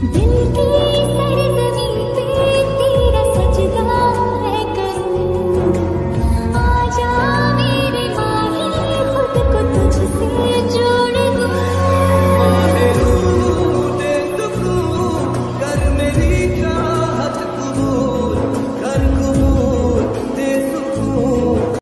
दिल की